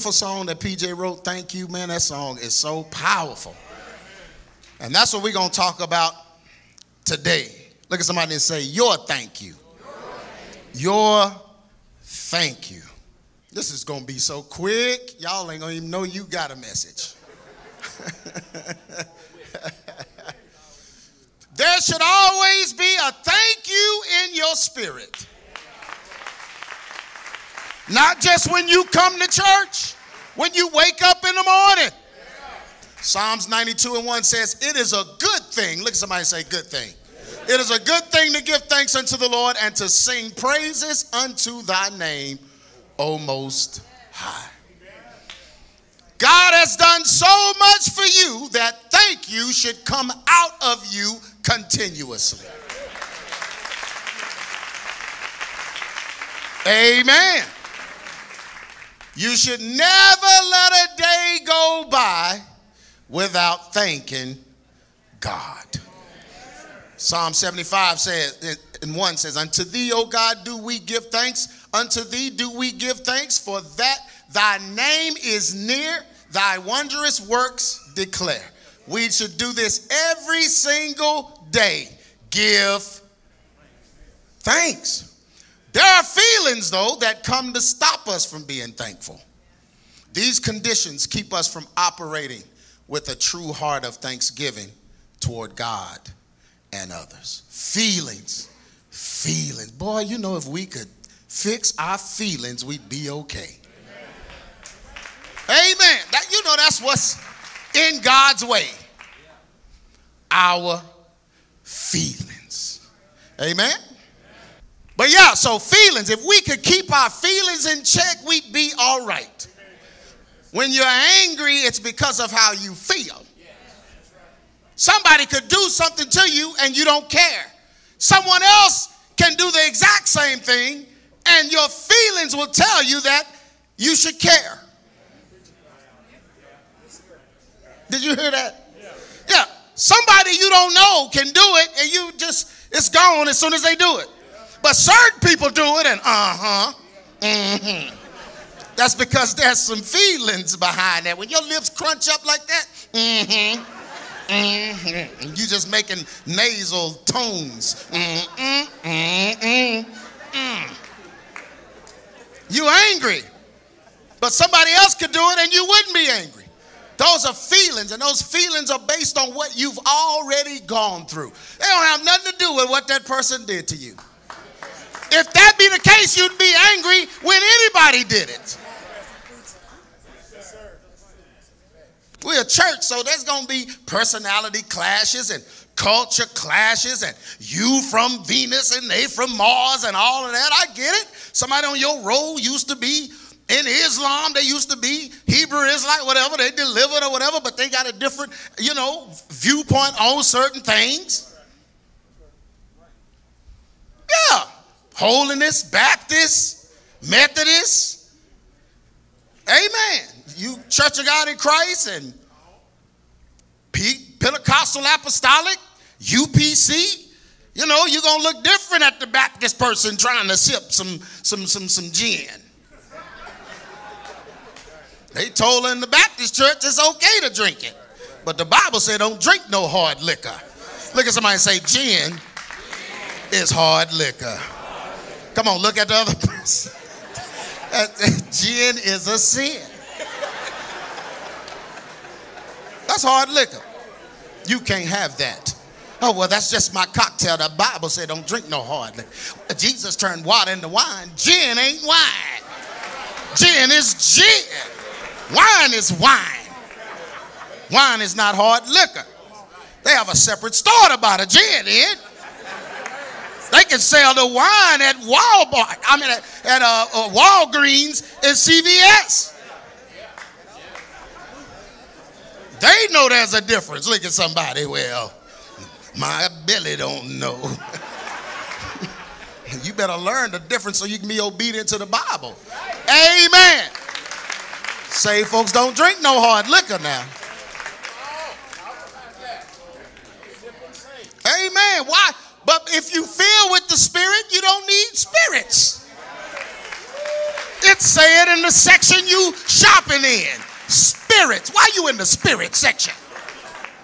beautiful song that PJ wrote, Thank You, man, that song is so powerful. And that's what we're going to talk about today. Look at somebody and say, Your thank you. Your thank you. This is going to be so quick, y'all ain't going to even know you got a message. there should always be a thank you in your spirit. Not just when you come to church, when you wake up in the morning. Psalms 92 and 1 says, It is a good thing. Look at somebody say, Good thing. It is a good thing to give thanks unto the Lord and to sing praises unto thy name, O Most High. God has done so much for you that thank you should come out of you continuously. Amen. You should never let a day go by without thanking God. Psalm 75 says, and 1 says, Unto thee, O God, do we give thanks. Unto thee do we give thanks, for that thy name is near, thy wondrous works declare. We should do this every single day. Give thanks. There are feelings, though, that come to stop us from being thankful. These conditions keep us from operating with a true heart of thanksgiving toward God and others. Feelings. Feelings. Boy, you know, if we could fix our feelings, we'd be okay. Amen. Amen. That, you know, that's what's in God's way. Our feelings. Amen. But yeah, so feelings, if we could keep our feelings in check, we'd be all right. When you're angry, it's because of how you feel. Somebody could do something to you and you don't care. Someone else can do the exact same thing and your feelings will tell you that you should care. Did you hear that? Yeah. Somebody you don't know can do it and you just, it's gone as soon as they do it. But certain people do it and uh huh. Mm-hmm. That's because there's some feelings behind that. When your lips crunch up like that, mm-hmm. Mm-hmm. You just making nasal tones. Mm-mm, mm-mm, mm. You angry, but somebody else could do it and you wouldn't be angry. Those are feelings, and those feelings are based on what you've already gone through. They don't have nothing to do with what that person did to you. If that be the case, you'd be angry when anybody did it. We're a church, so there's going to be personality clashes and culture clashes and you from Venus and they from Mars and all of that. I get it. Somebody on your roll used to be in Islam, they used to be Hebrew Israelite, whatever, they delivered or whatever, but they got a different, you know, viewpoint on certain things. Yeah. Holiness, Baptist, Methodist. Amen. You Church of God in Christ and Pentecostal Apostolic, UPC. You know, you're gonna look different at the Baptist person trying to sip some some some some gin. They told in the Baptist church it's okay to drink it. But the Bible said don't drink no hard liquor. Look at somebody say gin is hard liquor. Come on, look at the other person. gin is a sin. That's hard liquor. You can't have that. Oh, well, that's just my cocktail. The Bible said don't drink no hard liquor. Jesus turned water into wine. Gin ain't wine. Gin is gin. Wine is wine. Wine is not hard liquor. They have a separate store to buy the gin in. They can sell the wine at Walmart. I mean, at, at uh, uh, Walgreens and CVS. They know there's a difference. Look at somebody. Well, my belly don't know. you better learn the difference so you can be obedient to the Bible. Amen. Say, folks don't drink no hard liquor now. Amen. Why? But if you fill with the Spirit, you don't need spirits. It's said in the section you shopping in. Spirits. Why you in the spirit section?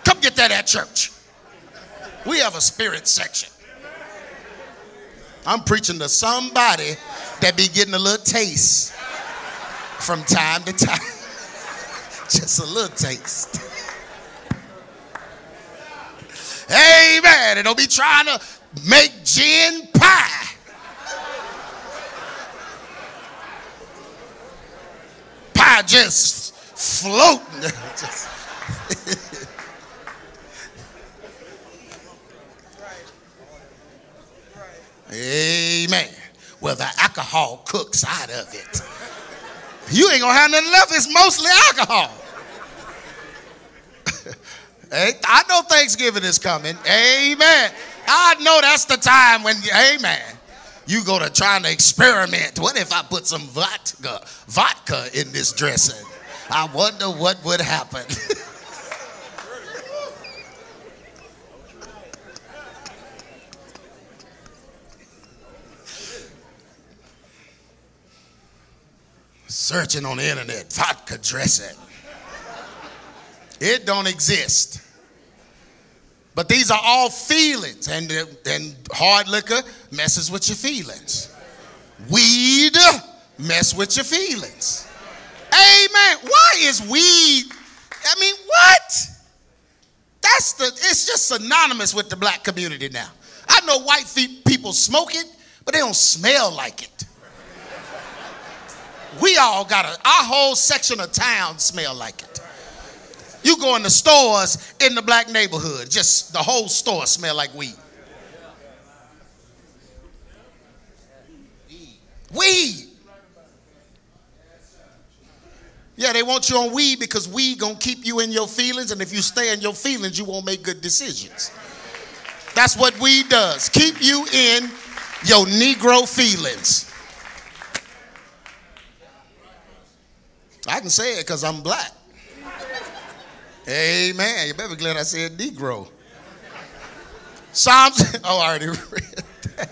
Come get that at church. We have a spirit section. I'm preaching to somebody that be getting a little taste from time to time. Just a little taste. Amen. And don't be trying to make gin pie. Pie just floating. just Amen. Well, the alcohol cooks out of it. You ain't gonna have nothing left. It's mostly alcohol. I know Thanksgiving is coming. Amen. I know that's the time when, amen, you go to trying to experiment. What if I put some vodka, vodka in this dressing? I wonder what would happen. Searching on the internet, vodka dressing. It don't exist. But these are all feelings, and, and hard liquor messes with your feelings. Weed mess with your feelings. Amen. Why is weed? I mean, what? That's the. It's just synonymous with the black community now. I know white people smoke it, but they don't smell like it. We all got a. Our whole section of town smell like it. You go in the stores in the black neighborhood, just the whole store smell like weed. Weed. Yeah, they want you on weed because weed gonna keep you in your feelings, and if you stay in your feelings, you won't make good decisions. That's what weed does. Keep you in your Negro feelings. I can say it because I'm black. Amen. You better be glad I said Negro. Psalms, oh, I already read that.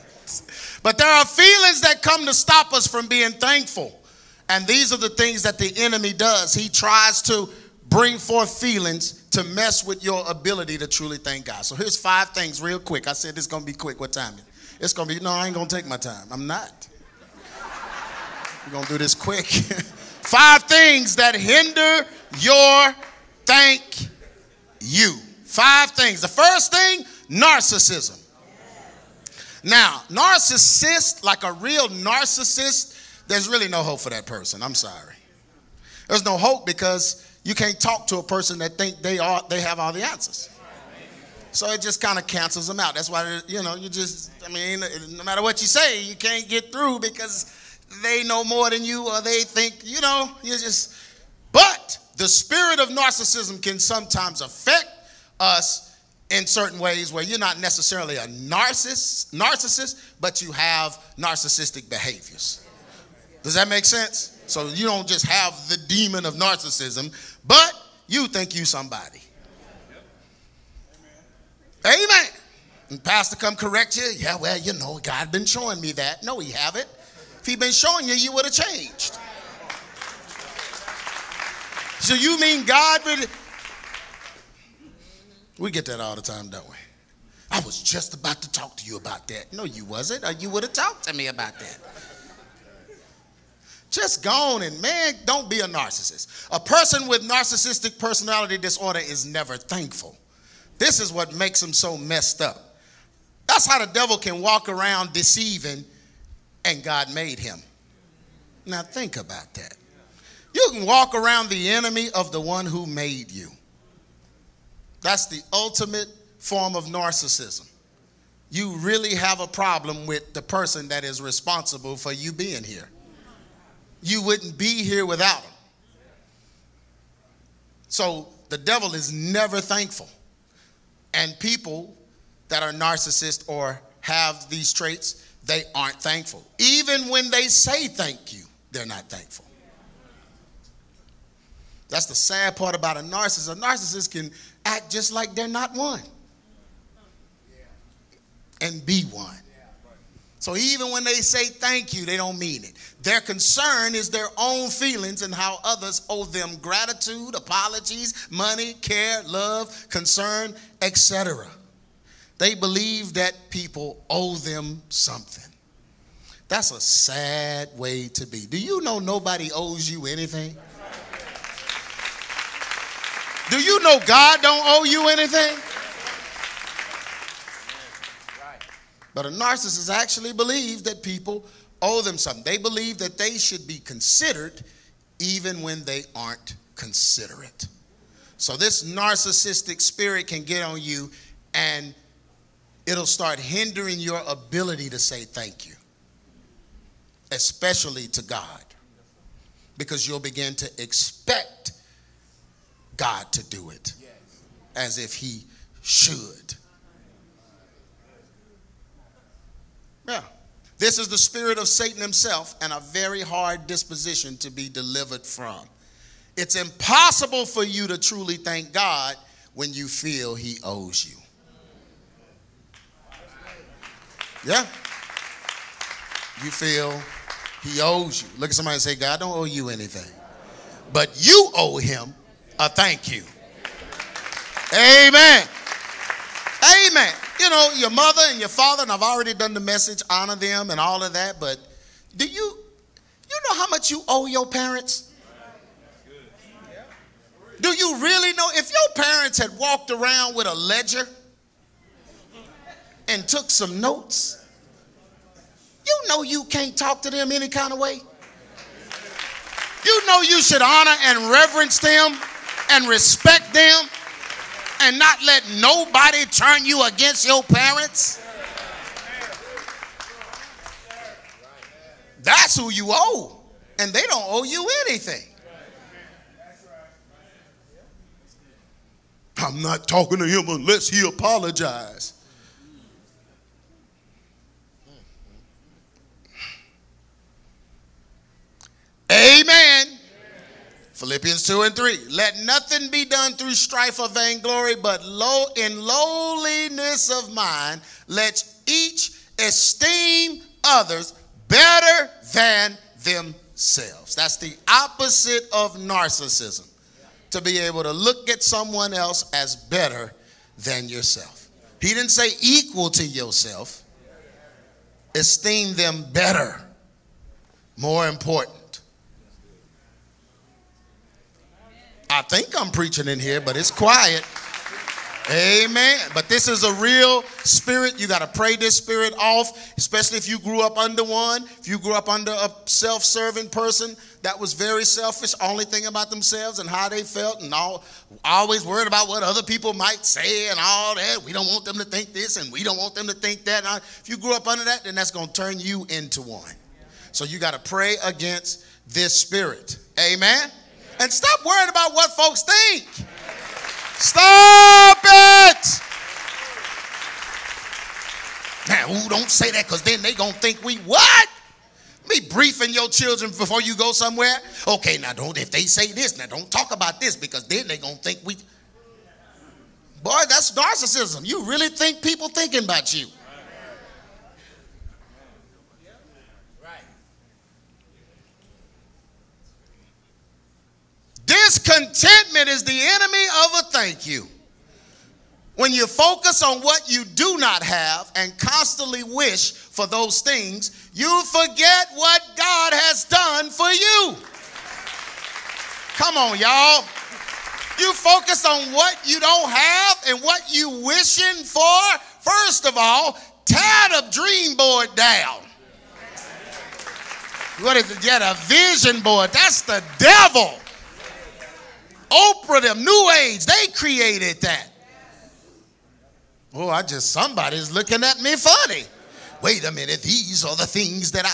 But there are feelings that come to stop us from being thankful. And these are the things that the enemy does. He tries to bring forth feelings to mess with your ability to truly thank God. So here's five things real quick. I said it's going to be quick. What time? It's going to be, no, I ain't going to take my time. I'm not. We're going to do this quick. five things that hinder your thank you. Five things. The first thing, narcissism. Now, narcissist, like a real narcissist, there's really no hope for that person. I'm sorry. There's no hope because you can't talk to a person that think they are they have all the answers. So it just kind of cancels them out. That's why you know you just I mean no matter what you say, you can't get through because they know more than you or they think you know you just. But the spirit of narcissism can sometimes affect us in certain ways where you're not necessarily a narcissist, narcissist, but you have narcissistic behaviors. Does that make sense? So you don't just have the demon of narcissism, but you think you somebody. Amen. And pastor come correct you. Yeah, well, you know, God been showing me that. No, he haven't. If he been showing you, you would have changed. So you mean God really? We get that all the time, don't we? I was just about to talk to you about that. No, you wasn't, or you would have talked to me about that. Just go on and man, don't be a narcissist. A person with narcissistic personality disorder is never thankful. This is what makes him so messed up. That's how the devil can walk around deceiving and God made him. Now think about that. You can walk around the enemy of the one who made you. That's the ultimate form of narcissism. You really have a problem with the person that is responsible for you being here. You wouldn't be here without him. So the devil is never thankful. And people that are narcissists or have these traits, they aren't thankful. Even when they say thank you, they're not thankful. That's the sad part about a narcissist. A narcissist can act just like they're not one and be one. So even when they say thank you, they don't mean it. Their concern is their own feelings and how others owe them gratitude, apologies, money, care, love, concern, etc. They believe that people owe them something. That's a sad way to be. Do you know nobody owes you anything? Do you know God don't owe you anything? But a narcissist actually believes that people owe them something. They believe that they should be considered even when they aren't considerate. So this narcissistic spirit can get on you and it'll start hindering your ability to say thank you, especially to God, because you'll begin to expect God to do it as if He should. Yeah. This is the spirit of Satan himself and a very hard disposition to be delivered from. It's impossible for you to truly thank God when you feel he owes you. Yeah. You feel he owes you. Look at somebody and say, God don't owe you anything. But you owe him a thank you. Amen. Amen you know, your mother and your father, and I've already done the message, honor them and all of that, but do you you know how much you owe your parents? Do you really know if your parents had walked around with a ledger and took some notes? You know you can't talk to them any kind of way. You know you should honor and reverence them and respect them and not let nobody turn you against your parents? That's who you owe. And they don't owe you anything. I'm not talking to him unless he apologizes. Amen. Philippians 2 and 3. Let nothing be done through strife or vainglory, but low in lowliness of mind, let each esteem others better than themselves. That's the opposite of narcissism. To be able to look at someone else as better than yourself. He didn't say equal to yourself. Esteem them better. More important. I think I'm preaching in here, but it's quiet. Amen. But this is a real spirit. You got to pray this spirit off, especially if you grew up under one. If you grew up under a self serving person that was very selfish, only thinking about themselves and how they felt, and all, always worried about what other people might say and all that. We don't want them to think this and we don't want them to think that. If you grew up under that, then that's going to turn you into one. So you got to pray against this spirit. Amen. And stop worrying about what folks think. Stop it. Now, ooh, don't say that because then they gonna think we what? Me briefing your children before you go somewhere. Okay, now don't if they say this, now don't talk about this because then they gonna think we. Boy, that's narcissism. You really think people thinking about you? Discontentment is the enemy of a thank you. When you focus on what you do not have and constantly wish for those things, you forget what God has done for you. Come on, y'all. You focus on what you don't have and what you wishing for. First of all, tear the dream board down. What is it? Get a vision board. That's the devil. Oprah, them, New Age, they created that. Oh, I just, somebody's looking at me funny. Wait a minute, these are the things that I,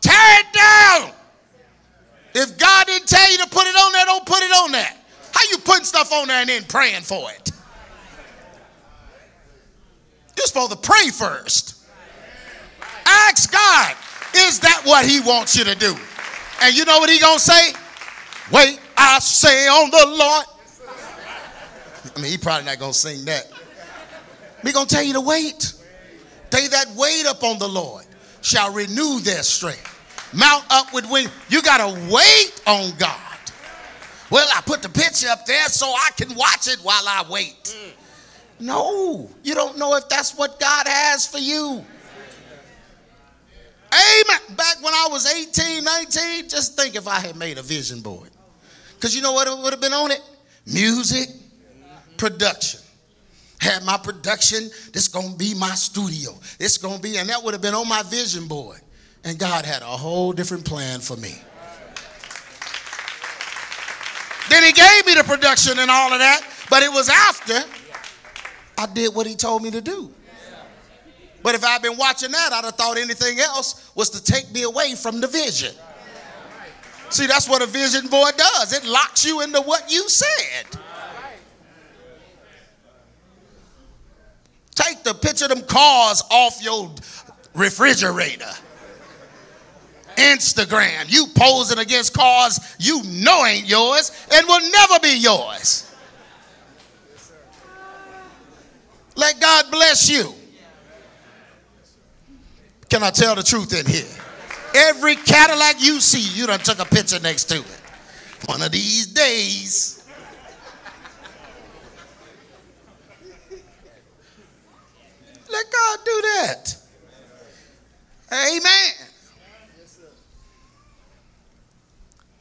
tear it down. If God didn't tell you to put it on there, don't put it on there. How you putting stuff on there and then praying for it? You're supposed to pray first. Ask God, is that what he wants you to do? And you know what he gonna say? Wait I say on the Lord. I mean, he probably not gonna sing that. He gonna tell you to wait. They that wait upon the Lord shall renew their strength. Mount up with wings. You got to wait on God. Well, I put the picture up there so I can watch it while I wait. No, you don't know if that's what God has for you. Amen. Back when I was 18, 19, just think if I had made a vision board. Because you know what would have been on it? Music, production. Had my production, this gonna be my studio. This gonna be, and that would have been on my vision board. And God had a whole different plan for me. Then he gave me the production and all of that, but it was after I did what he told me to do. But if I'd been watching that, I'd have thought anything else was to take me away from the vision. See, that's what a vision board does. It locks you into what you said. Take the picture of them cars off your refrigerator. Instagram. You posing against cars you know ain't yours and will never be yours. Let God bless you. Can I tell the truth in here? Every Cadillac you see, you done took a picture next to it. One of these days. Let God do that. Amen.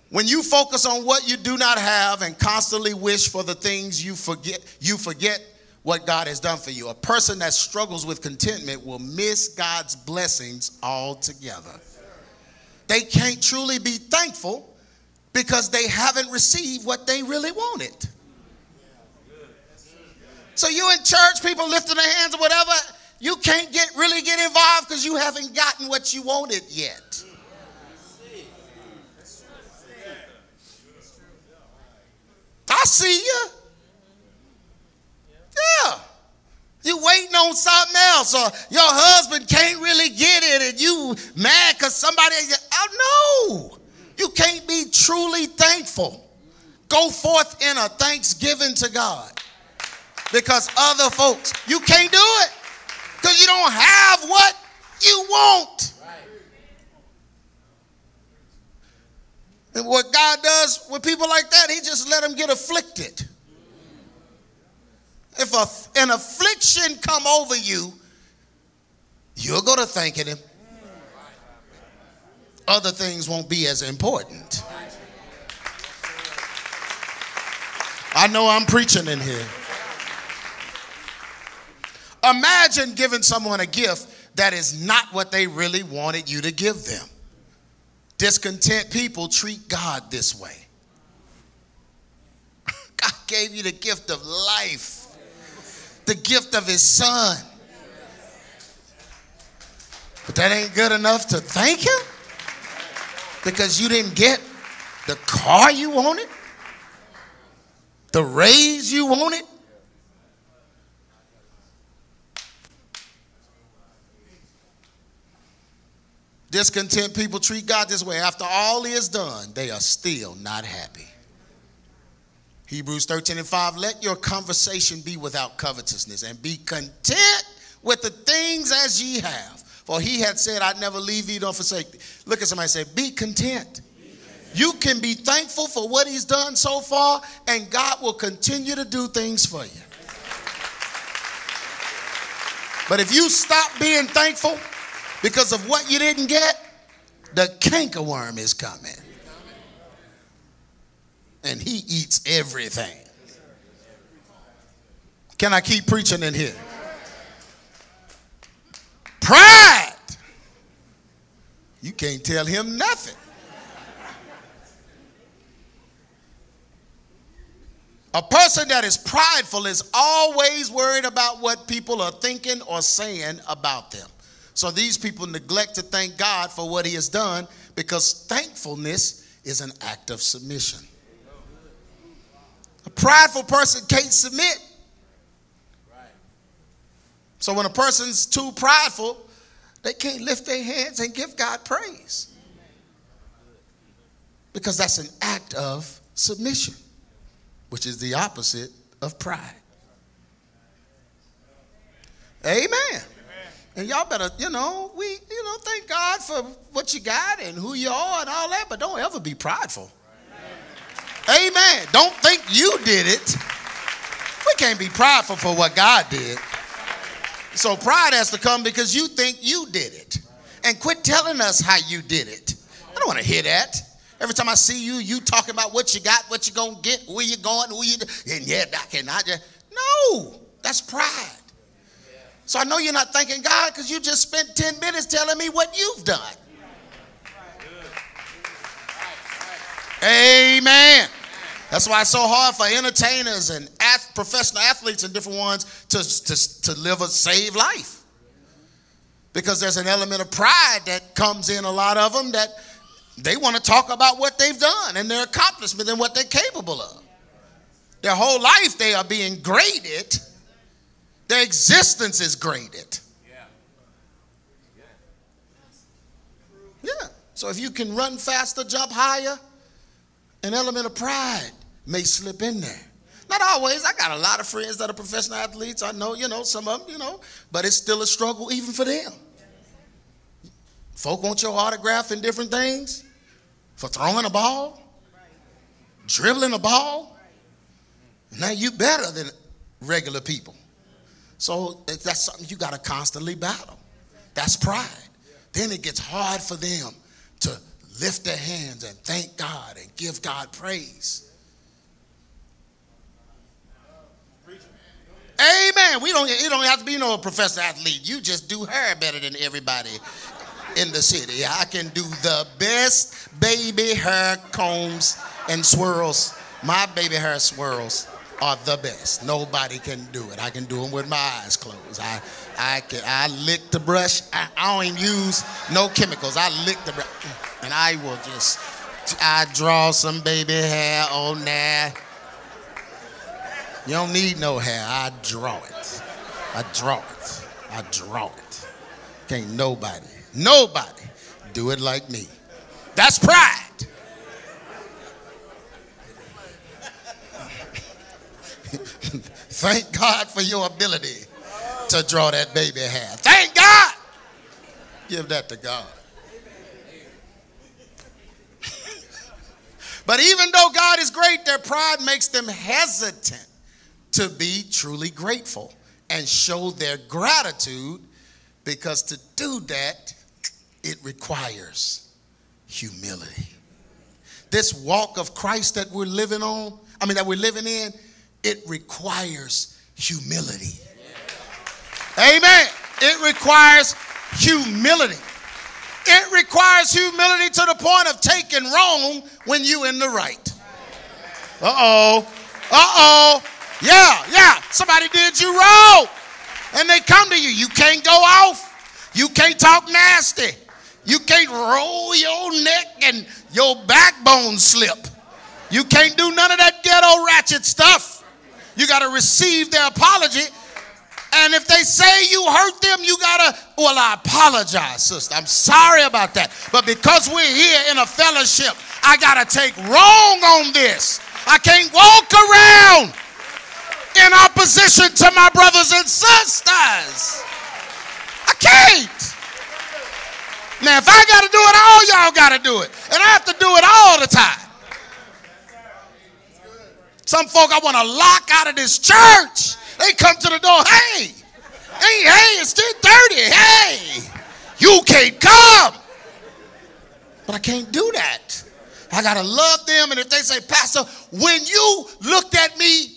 When you focus on what you do not have and constantly wish for the things you forget, you forget what God has done for you. A person that struggles with contentment will miss God's blessings altogether. They can't truly be thankful because they haven't received what they really wanted. So you in church, people lifting their hands or whatever, you can't get really get involved because you haven't gotten what you wanted yet. I see you. Yeah. You waiting on something else, or your husband can't really get it, and you mad because somebody. Oh no, you can't be truly thankful. Go forth in a thanksgiving to God, because other folks you can't do it because you don't have what you want. And what God does with people like that, He just let them get afflicted. If a, an affliction come over you, you'll go to thanking Him. Other things won't be as important. I know I'm preaching in here. Imagine giving someone a gift that is not what they really wanted you to give them. Discontent people treat God this way. God gave you the gift of life, the gift of His Son. But that ain't good enough to thank Him because you didn't get the car you wanted, the raise you wanted. Discontent people treat God this way. After all He has done, they are still not happy. Hebrews 13 and 5 let your conversation be without covetousness and be content with the things as ye have. For he had said, I'd never leave thee nor forsake thee. Look at somebody say, Be content. You can be thankful for what he's done so far, and God will continue to do things for you. But if you stop being thankful, because of what you didn't get, the cankerworm is coming. And he eats everything. Can I keep preaching in here? Pride. You can't tell him nothing. A person that is prideful is always worried about what people are thinking or saying about them. So these people neglect to thank God for what He has done because thankfulness is an act of submission. A prideful person can't submit. So when a person's too prideful, they can't lift their hands and give God praise. Because that's an act of submission, which is the opposite of pride. Amen. And y'all better, you know, we, you know, thank God for what you got and who you are and all that, but don't ever be prideful. Amen. Don't think you did it. We can't be prideful for what God did. So pride has to come because you think you did it. And quit telling us how you did it. I don't want to hear that. Every time I see you, you talking about what you got, what you gonna get, where you going, who you and yeah, I cannot just no, that's pride. So I know you're not thanking God because you just spent 10 minutes telling me what you've done. Amen. That's why it's so hard for entertainers and professional athletes and different ones to, to, to live a saved life. Because there's an element of pride that comes in a lot of them that they want to talk about what they've done and their accomplishment and what they're capable of. Their whole life they are being graded, their existence is graded. Yeah. So if you can run faster, jump higher, an element of pride may slip in there. Not always. I got a lot of friends that are professional athletes. I know, you know, some of them, you know, but it's still a struggle even for them. Folk want your autograph and different things for throwing a ball, dribbling a ball. Now you better than regular people. So that's something you got to constantly battle. That's pride. Then it gets hard for them to lift their hands and thank God and give God praise. Amen. We don't. You don't have to be no professor athlete. You just do hair better than everybody in the city. I can do the best baby hair combs and swirls. My baby hair swirls are the best. Nobody can do it. I can do them with my eyes closed. I, I can. I lick the brush. I, I don't even use no chemicals. I lick the brush, and I will just. I draw some baby hair on there. You don't need no hair. I draw it. I draw it. I draw it. Can't nobody Nobody do it like me. That's pride. Thank God for your ability to draw that baby hair. Thank God. Give that to God. but even though God is great, their pride makes them hesitant to be truly grateful and show their gratitude because to do that it requires humility. This walk of Christ that we're living on, I mean, that we're living in, it requires humility. Amen. It requires humility. It requires humility to the point of taking wrong when you're in the right. Uh oh. Uh oh. Yeah, yeah. Somebody did you wrong. And they come to you. You can't go off. You can't talk nasty. You can't roll your neck and your backbone slip. You can't do none of that ghetto ratchet stuff. You got to receive their apology. And if they say you hurt them, you got to, well, I apologize, sister. I'm sorry about that. But because we're here in a fellowship, I got to take wrong on this. I can't walk around in opposition to my brothers and sisters. I can't. Now, if I got to do it, all y'all got to do it. And I have to do it all the time. Some folk I want to lock out of this church. They come to the door, hey, hey, hey, it's 1030. Hey, you can't come. But I can't do that. I got to love them. And if they say, Pastor, when you looked at me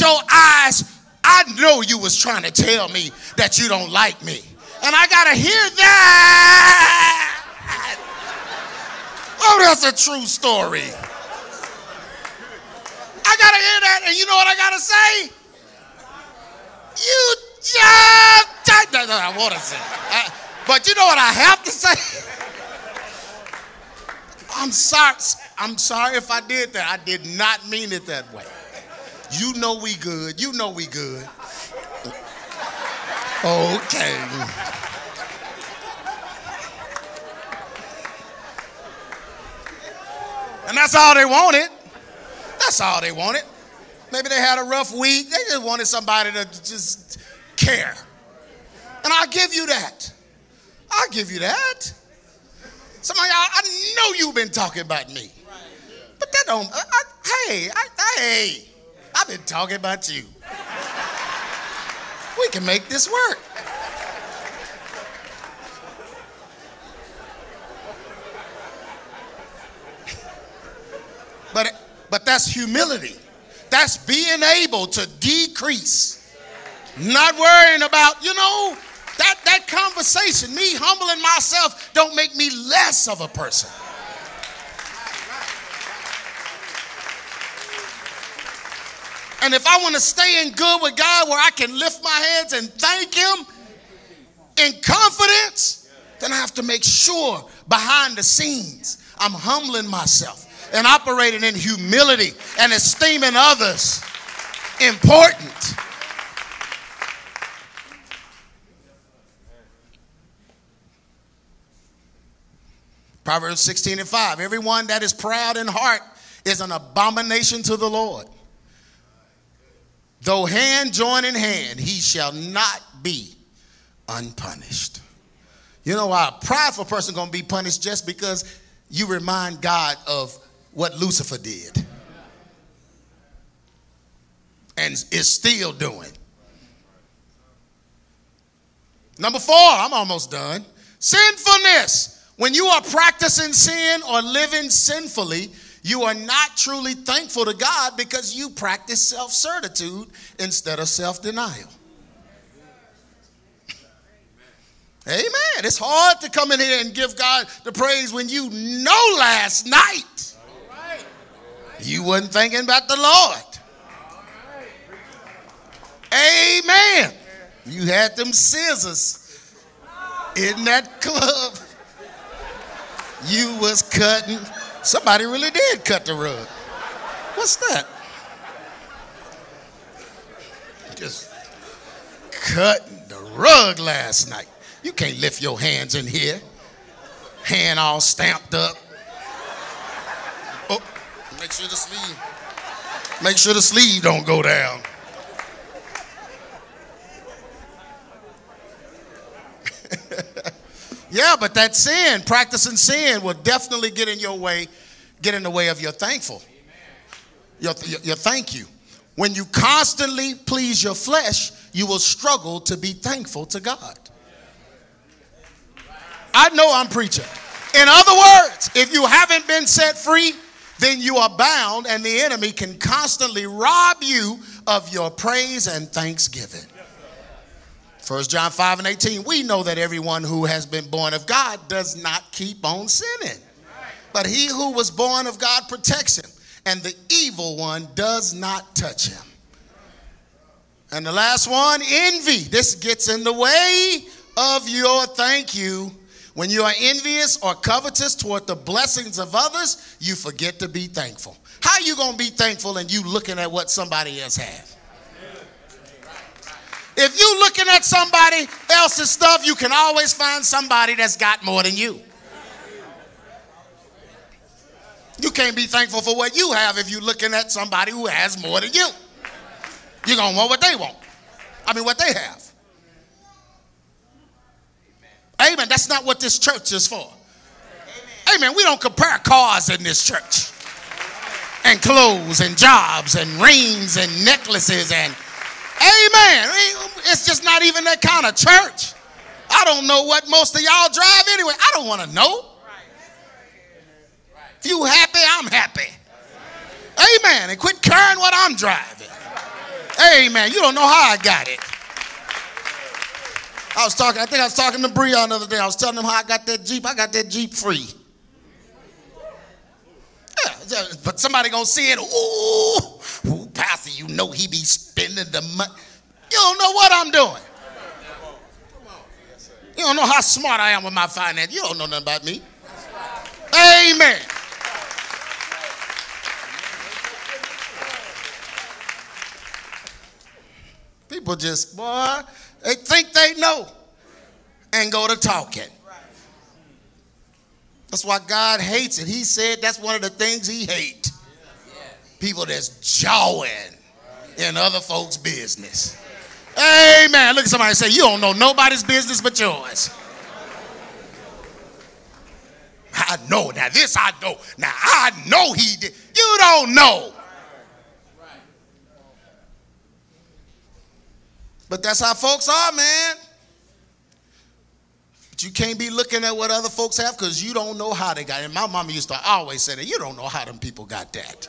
your eyes, I know you was trying to tell me that you don't like me. And I got to hear that. Oh, that's a true story. I got to hear that. And you know what I got to say? You just. No, no, I want to say. Uh, but you know what I have to say? I'm sorry. I'm sorry if I did that. I did not mean it that way. You know we good. You know we good. Okay. And that's all they wanted. That's all they wanted. Maybe they had a rough week. They just wanted somebody to just care. And I'll give you that. I'll give you that. Some of y'all, I know you've been talking about me. But that don't, I, I, hey, I, hey, I've been talking about you. We can make this work. But, but that's humility. That's being able to decrease. Not worrying about, you know, that, that conversation, me humbling myself, don't make me less of a person. And if I want to stay in good with God where I can lift my hands and thank Him in confidence, then I have to make sure behind the scenes I'm humbling myself and operating in humility and esteeming others important. Proverbs 16 and 5. Everyone that is proud in heart is an abomination to the Lord. Though hand join in hand, he shall not be unpunished. You know why a prideful person gonna be punished just because you remind God of what Lucifer did and is still doing. Number four, I'm almost done. Sinfulness. When you are practicing sin or living sinfully, you are not truly thankful to God because you practice self certitude instead of self denial. Amen. It's hard to come in here and give God the praise when you know last night you wasn't thinking about the Lord. Amen. You had them scissors in that club. You was cutting. Somebody really did cut the rug. What's that? Just cutting the rug last night. You can't lift your hands in here. Hand all stamped up. Oh, make sure the sleeve. Make sure the sleeve don't go down. Yeah, but that sin, practicing sin, will definitely get in your way, get in the way of your thankful. Your, your, your thank you. When you constantly please your flesh, you will struggle to be thankful to God. I know I'm preaching. In other words, if you haven't been set free, then you are bound, and the enemy can constantly rob you of your praise and thanksgiving. 1 John 5 and 18, we know that everyone who has been born of God does not keep on sinning. But he who was born of God protects him, and the evil one does not touch him. And the last one, envy. This gets in the way of your thank you. When you are envious or covetous toward the blessings of others, you forget to be thankful. How you going to be thankful and you looking at what somebody else has? If you're looking at somebody else's stuff, you can always find somebody that's got more than you. You can't be thankful for what you have if you're looking at somebody who has more than you. You're going to want what they want. I mean, what they have. Amen. That's not what this church is for. Amen. We don't compare cars in this church, and clothes, and jobs, and rings, and necklaces, and amen. It's just not even that kind of church. I don't know what most of y'all drive anyway. I don't want to know. If you happy, I'm happy. Amen. And quit caring what I'm driving. Amen. You don't know how I got it. I was talking, I think I was talking to Breon the other day. I was telling him how I got that Jeep. I got that Jeep free. Yeah, but somebody gonna see it. Ooh, Pastor, you know he be spending the money. You don't know what I'm doing. You don't know how smart I am with my finance. You don't know nothing about me. Amen. People just, boy, they think they know and go to talking. That's why God hates it. He said that's one of the things he hates. People that's jawing in other folks' business. Amen. Look at somebody say, You don't know nobody's business but yours. I know. Now, this I know. Now, I know he did. You don't know. But that's how folks are, man. But you can't be looking at what other folks have because you don't know how they got it. My mama used to always say that you don't know how them people got that.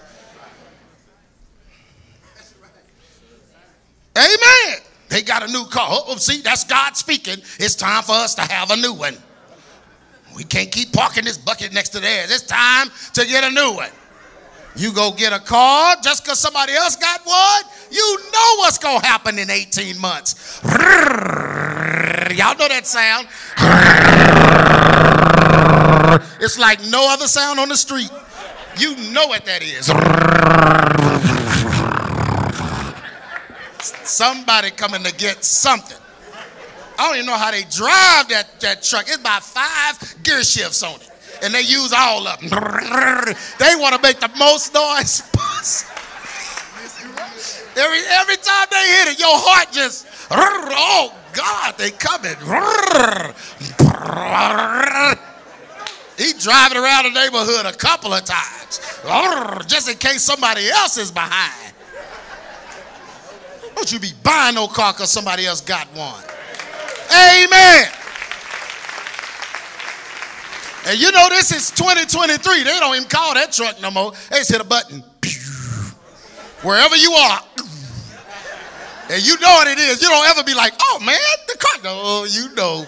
Amen. They got a new car. Oh, see, that's God speaking. It's time for us to have a new one. We can't keep parking this bucket next to theirs. It's time to get a new one. You go get a car just because somebody else got one, you know what's going to happen in 18 months. Y'all know that sound. It's like no other sound on the street. You know what that is. Somebody coming to get something. I don't even know how they drive that, that truck. It's about five gear shifts on it. And they use all of them. They want to make the most noise possible. Every, every time they hit it, your heart just, oh God, they coming. He driving around the neighborhood a couple of times, just in case somebody else is behind. Don't you be buying no car because somebody else got one. Amen. And you know this is 2023. They don't even call that truck no more. They just hit a button. Wherever you are. And you know what it is. You don't ever be like, oh man, the car. No, you know.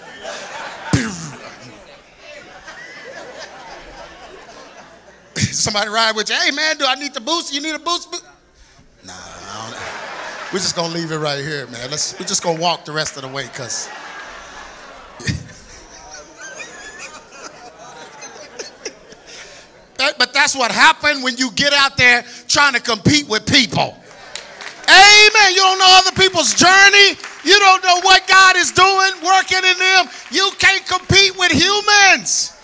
Somebody ride with you. Hey man, do I need the boost? You need a boost? Nah, we're just gonna leave it right here, man. Let's we're just gonna walk the rest of the way, cause but that's what happened when you get out there trying to compete with people. Amen. You don't know other people's journey. You don't know what God is doing, working in them. You can't compete with humans.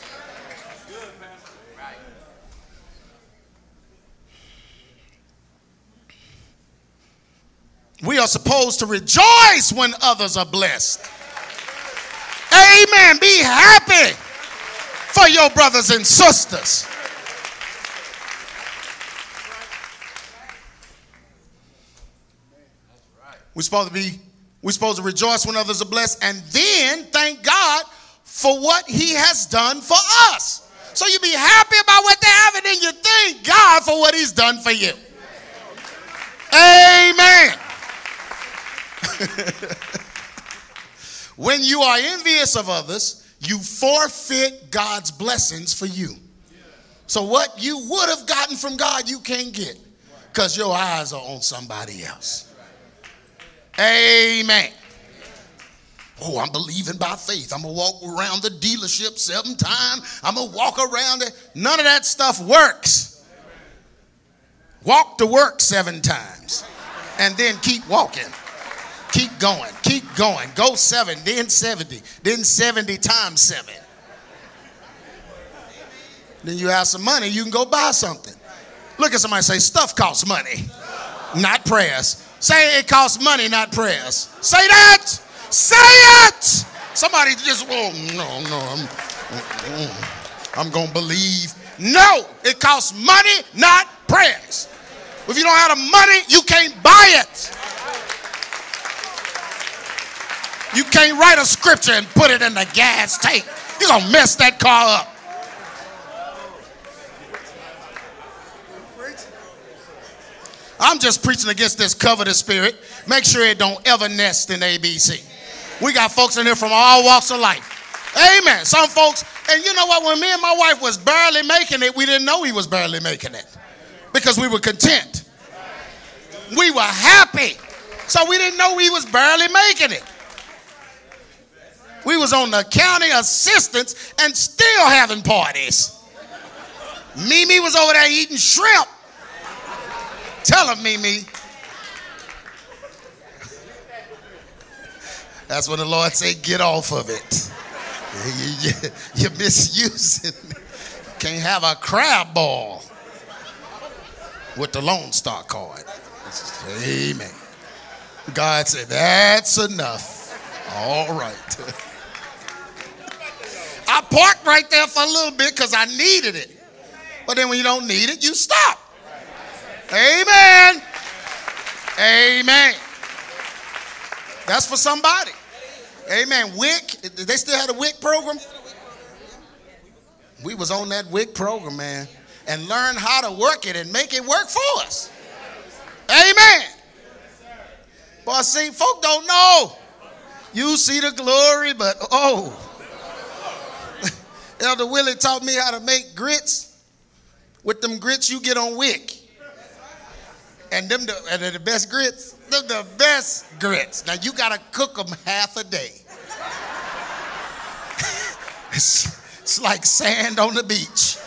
We are supposed to rejoice when others are blessed. Amen. Be happy for your brothers and sisters. We're supposed to be, we're supposed to rejoice when others are blessed and then thank God for what He has done for us. So you be happy about what they have and then you thank God for what He's done for you. Amen. when you are envious of others, you forfeit God's blessings for you. So, what you would have gotten from God, you can't get because your eyes are on somebody else. Amen. Oh, I'm believing by faith. I'm going to walk around the dealership seven times. I'm going to walk around it. None of that stuff works. Walk to work seven times and then keep walking. Keep going, keep going. Go seven, then 70, then 70 times seven. Then you have some money, you can go buy something. Look at somebody say, stuff costs money, not prayers. Say it costs money, not prayers. Say that. Say it. Somebody just, oh, no, no, I'm, I'm going to believe. No, it costs money, not prayers. If you don't have the money, you can't buy it. You can't write a scripture and put it in the gas tank. You're going to mess that car up. I'm just preaching against this covetous spirit. Make sure it don't ever nest in ABC. We got folks in here from all walks of life. Amen. Some folks, and you know what? When me and my wife was barely making it, we didn't know he was barely making it because we were content. We were happy. So we didn't know he was barely making it. We was on the county assistance and still having parties. Mimi was over there eating shrimp. Tell him, Mimi. That's when the Lord say, get off of it. You, you, you're misusing. Can't have a crab ball with the Lone Star card. Amen. God said, that's enough. All right. I parked right there for a little bit because I needed it. But then when you don't need it, you stop. Amen. Amen. That's for somebody. Amen. WIC, they still had a WIC program? We was on that WIC program, man, and learn how to work it and make it work for us. Amen. Boy, see, folk don't know. You see the glory, but oh. Elder Willie taught me how to make grits with them grits you get on WIC. And them the, and the best grits. Them the best grits. Now you gotta cook them half a day. it's, it's like sand on the beach.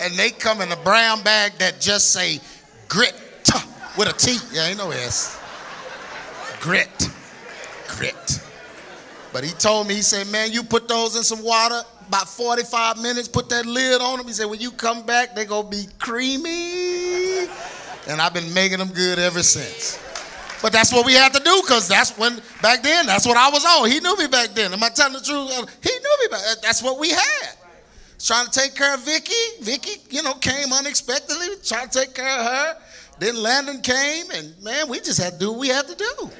and they come in a brown bag that just say grit with a T. Yeah, ain't no S. Grit. Grit. But he told me, he said, man, you put those in some water, about 45 minutes, put that lid on them. He said, when you come back, they going to be creamy. And I've been making them good ever since. But that's what we had to do because that's when, back then, that's what I was on. He knew me back then. Am I telling the truth? He knew me back That's what we had. Trying to take care of Vicky. Vicky, you know, came unexpectedly, trying to take care of her. Then Landon came, and man, we just had to do what we had to do.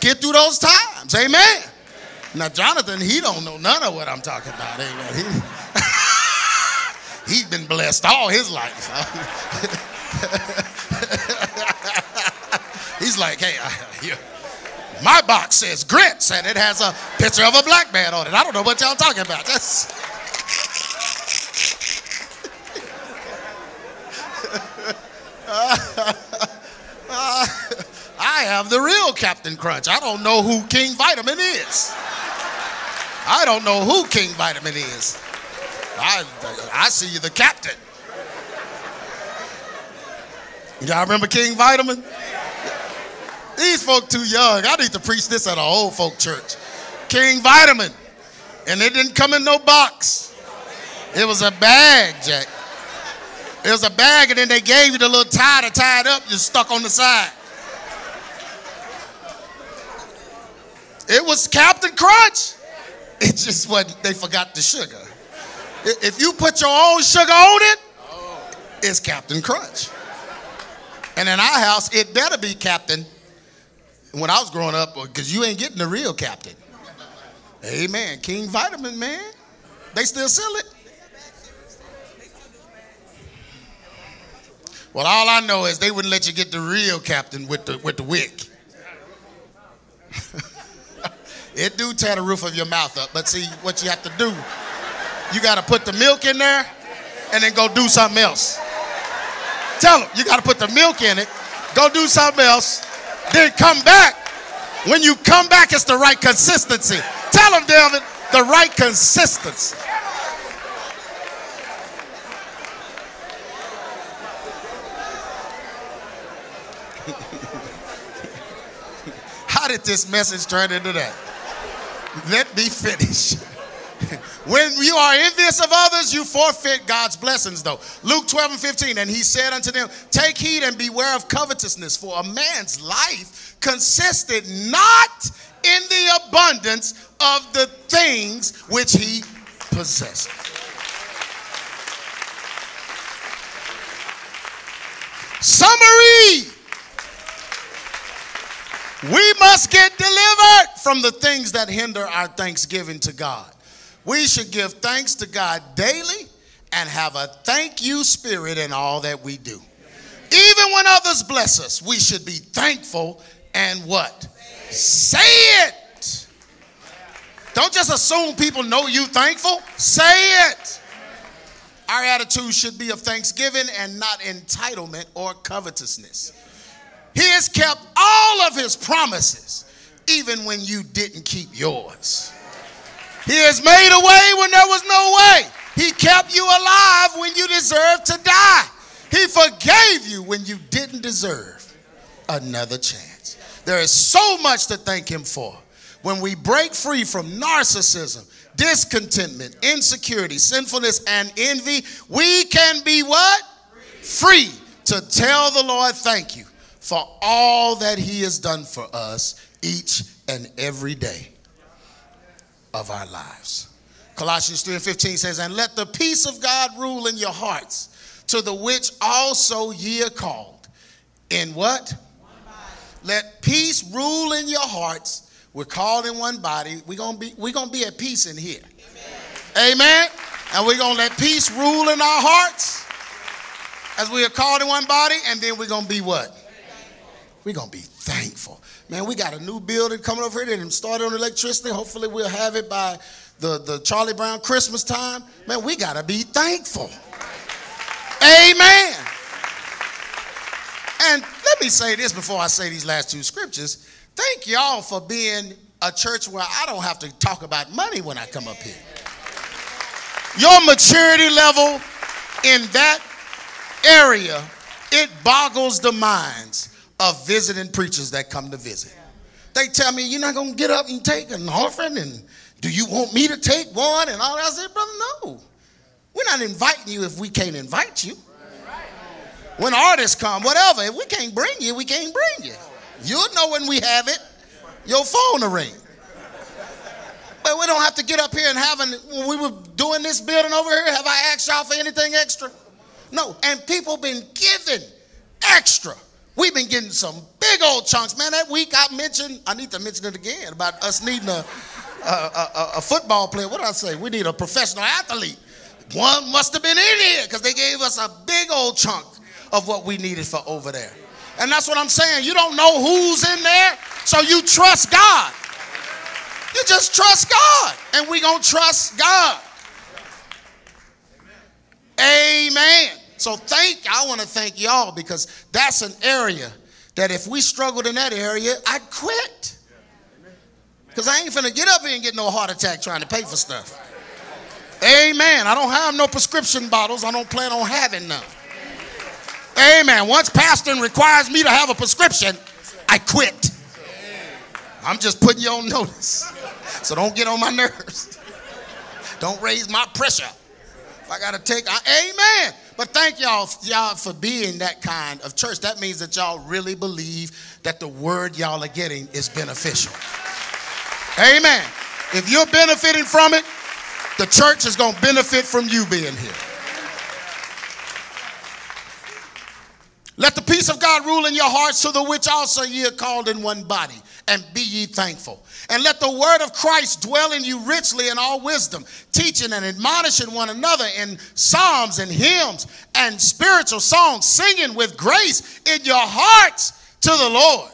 Get through those times. Amen. Now, Jonathan, he don't know none of what I'm talking about. Amen. He, he's been blessed all his life. he's like, hey, I, my box says grits, and it has a picture of a black man on it. I don't know what y'all talking about. That's, I have the real Captain Crunch. I don't know who King Vitamin is. I don't know who King Vitamin is. I, I see you, the captain. Y'all remember King Vitamin? These folk too young. I need to preach this at an old folk church. King Vitamin. And it didn't come in no box. It was a bag, Jack. It was a bag, and then they gave you the little tie to tie it up, just stuck on the side. It was Captain Crunch. It just wasn't, they forgot the sugar. If you put your own sugar on it, it's Captain Crunch. And in our house, it better be Captain. When I was growing up, uh, because you ain't getting the real Captain. Amen. King Vitamin, man. They still sell it. Well, all I know is they wouldn't let you get the real Captain with the with the WIC. It do tear the roof of your mouth up. But see, what you have to do, you got to put the milk in there and then go do something else. Tell them, you got to put the milk in it, go do something else, then come back. When you come back, it's the right consistency. Tell them, David, the right consistency. How did this message turn into that? Let me finish. when you are envious of others, you forfeit God's blessings, though. Luke 12 and 15, and he said unto them, Take heed and beware of covetousness, for a man's life consisted not in the abundance of the things which he possessed. Summary we must get delivered from the things that hinder our thanksgiving to God. We should give thanks to God daily and have a thank you spirit in all that we do. Even when others bless us, we should be thankful and what? Say it. Don't just assume people know you thankful. Say it. Our attitude should be of thanksgiving and not entitlement or covetousness. He has kept all of his promises, even when you didn't keep yours. He has made a way when there was no way. He kept you alive when you deserved to die. He forgave you when you didn't deserve another chance. There is so much to thank him for. When we break free from narcissism, discontentment, insecurity, sinfulness, and envy, we can be what? Free to tell the Lord thank you for all that he has done for us each and every day. of our lives. Colossians 3 and 15 says, And let the peace of God rule in your hearts, to the which also ye are called. In what? Let peace rule in your hearts. We're called in one body. We're gonna be we're gonna be at peace in here. Amen. Amen. And we're gonna let peace rule in our hearts as we are called in one body, and then we're gonna be what? We're gonna be thankful. Man, we got a new building coming over here. They started on electricity. Hopefully, we'll have it by the, the Charlie Brown Christmas time. Man, we gotta be thankful. Amen. And let me say this before I say these last two scriptures. Thank y'all for being a church where I don't have to talk about money when I come up here. Your maturity level in that area, it boggles the minds of visiting preachers that come to visit. They tell me, You're not going to get up and take an offering, and do you want me to take one? And all that. I said, Brother, no. We're not inviting you if we can't invite you. When artists come, whatever, if we can't bring you, we can't bring you. You'll know when we have it. Your phone will ring. But we don't have to get up here and have an, when we were doing this building over here, have I asked y'all for anything extra? No. And people been giving extra. We've been getting some big old chunks. Man, that week I mentioned, I need to mention it again, about us needing a, a, a, a football player. What did I say? We need a professional athlete. One must have been in here because they gave us a big old chunk of what we needed for over there. And that's what I'm saying. You don't know who's in there, so you trust God. You just trust God, and we're gonna trust God. Amen. So thank I want to thank y'all because that's an area that if we struggled in that area, I'd quit. Because I ain't finna get up here and get no heart attack trying to pay for stuff. Amen. I don't have no prescription bottles. I don't plan on having none. Amen. Once pastor requires me to have a prescription, I quit. I'm just putting you on notice. So don't get on my nerves. Don't raise my pressure. I got to take, I, amen. But thank y'all, y'all for being that kind of church. That means that y'all really believe that the word y'all are getting is beneficial. Amen. If you're benefiting from it, the church is going to benefit from you being here. Let the peace of God rule in your hearts, to the which also ye are called in one body, and be ye thankful. And let the word of Christ dwell in you richly in all wisdom, teaching and admonishing one another in psalms and hymns and spiritual songs, singing with grace in your hearts to the Lord.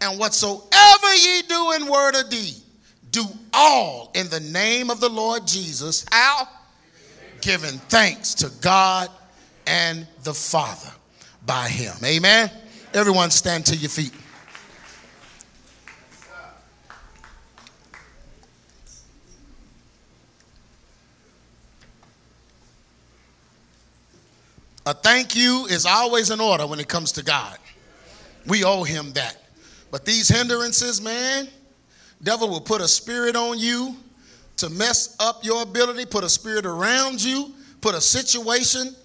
And whatsoever ye do in word or deed, do all in the name of the Lord Jesus. How? Giving thanks to God and the Father by him. Amen. Everyone stand to your feet. A thank you is always in order when it comes to God. We owe him that. But these hindrances, man, devil will put a spirit on you to mess up your ability, put a spirit around you, put a situation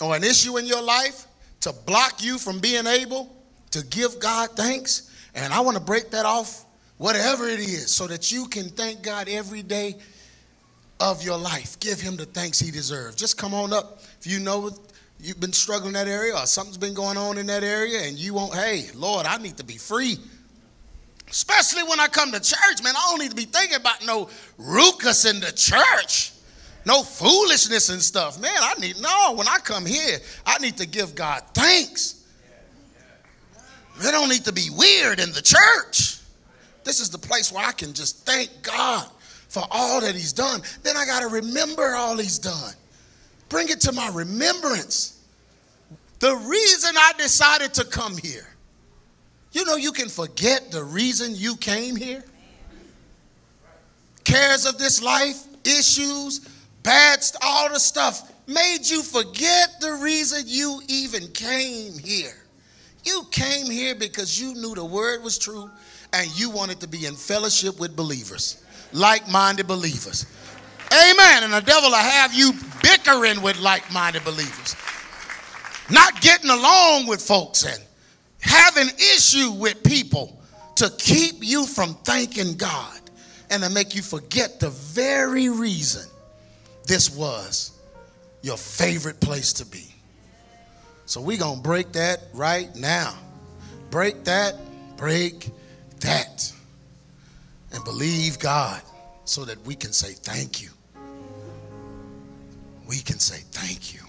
or an issue in your life to block you from being able to give God thanks. And I want to break that off, whatever it is, so that you can thank God every day of your life. Give him the thanks he deserves. Just come on up. If you know you've been struggling in that area or something's been going on in that area and you won't, hey, Lord, I need to be free. Especially when I come to church, man, I don't need to be thinking about no ruckus in the church. No foolishness and stuff. Man, I need, no, when I come here, I need to give God thanks. It don't need to be weird in the church. This is the place where I can just thank God for all that He's done. Then I got to remember all He's done. Bring it to my remembrance. The reason I decided to come here. You know, you can forget the reason you came here. Cares of this life, issues, bad, all the stuff made you forget the reason you even came here. You came here because you knew the word was true and you wanted to be in fellowship with believers, like minded believers. Amen. And the devil will have you bickering with like minded believers, not getting along with folks and having issue with people to keep you from thanking God. and to make you forget the very reason this was your favorite place to be. So we're going to break that right now. Break that, break that. And believe God so that we can say thank you. We can say thank you.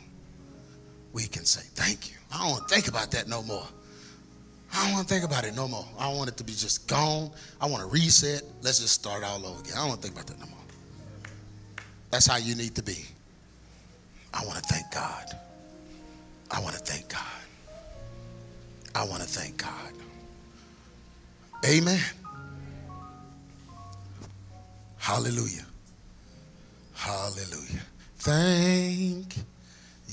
We can say thank you. I don't want to think about that no more. I don't want to think about it no more. I want it to be just gone. I want to reset. Let's just start all over again. I don't want to think about that no more. That's how you need to be. I want to thank God. I want to thank God. I want to thank God. Amen. Hallelujah. Hallelujah. Thank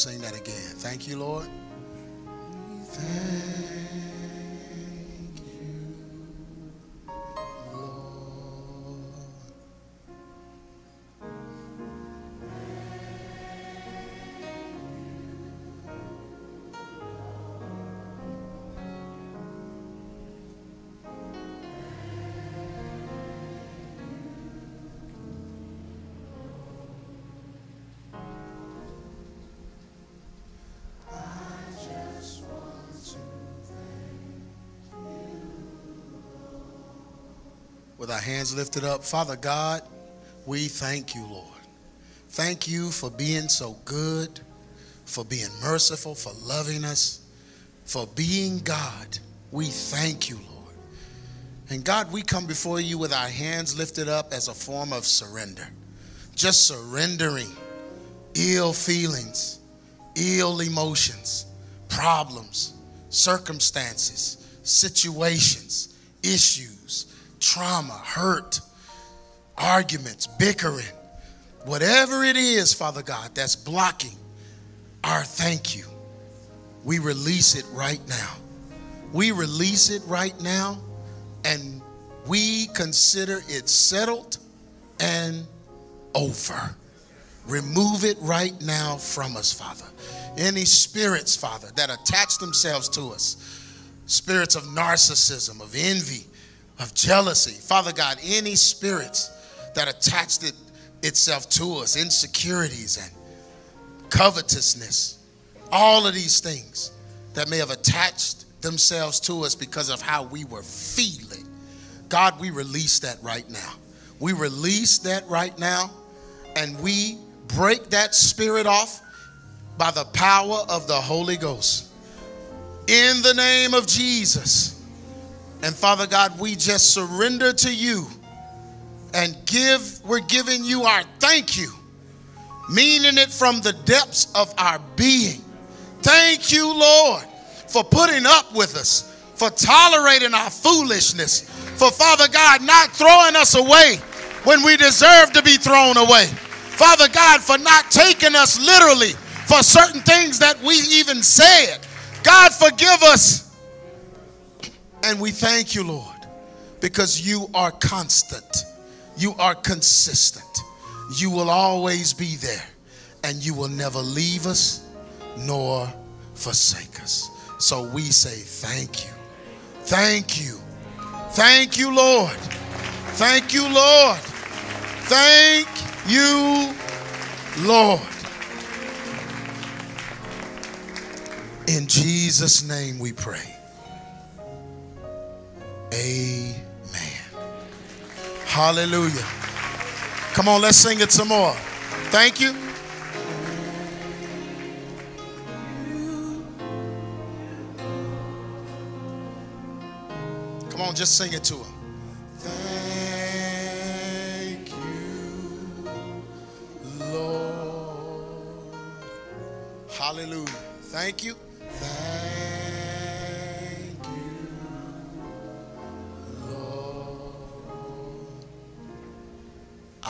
sing that again. Thank you, Lord. Thank with our hands lifted up. Father God, we thank you, Lord. Thank you for being so good, for being merciful, for loving us, for being God. We thank you, Lord. And God, we come before you with our hands lifted up as a form of surrender. Just surrendering ill feelings, ill emotions, problems, circumstances, situations, issues, trauma, hurt, arguments, bickering, whatever it is, Father God, that's blocking our thank you. We release it right now. We release it right now and we consider it settled and over. Remove it right now from us, Father. Any spirits, Father, that attach themselves to us, spirits of narcissism, of envy, of jealousy, Father God, any spirits that attached it, itself to us, insecurities and covetousness, all of these things that may have attached themselves to us because of how we were feeling. God, we release that right now. We release that right now and we break that spirit off by the power of the Holy Ghost. In the name of Jesus. And Father God, we just surrender to you and give, we're giving you our thank you, meaning it from the depths of our being. Thank you, Lord, for putting up with us, for tolerating our foolishness, for Father God not throwing us away when we deserve to be thrown away. Father God, for not taking us literally for certain things that we even said. God, forgive us. And we thank you, Lord, because you are constant, you are consistent, you will always be there, and you will never leave us nor forsake us. So we say thank you. Thank you. Thank you, Lord. Thank you, Lord. Thank you, Lord. In Jesus' name we pray. Amen. Hallelujah. Come on, let's sing it some more. Thank you. Come on, just sing it to him. Thank you, Lord. Hallelujah. Thank you. Thank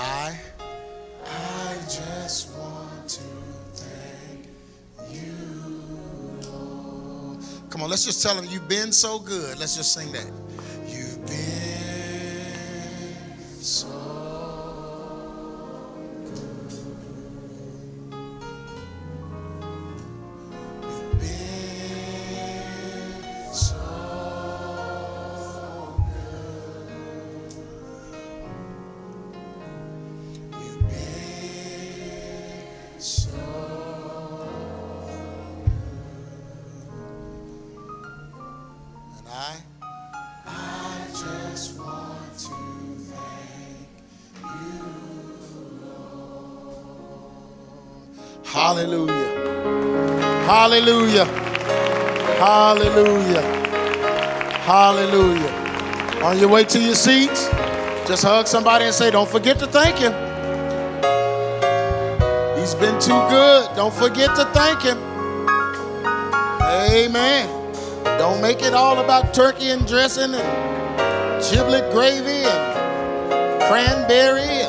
I, I just want to thank you, Lord. Come on, let's just tell him, You've been so good. Let's just sing that. Hallelujah. Hallelujah. Hallelujah. Hallelujah. On your way to your seats, just hug somebody and say, Don't forget to thank him. He's been too good. Don't forget to thank him. Amen. Don't make it all about turkey and dressing and giblet gravy and cranberry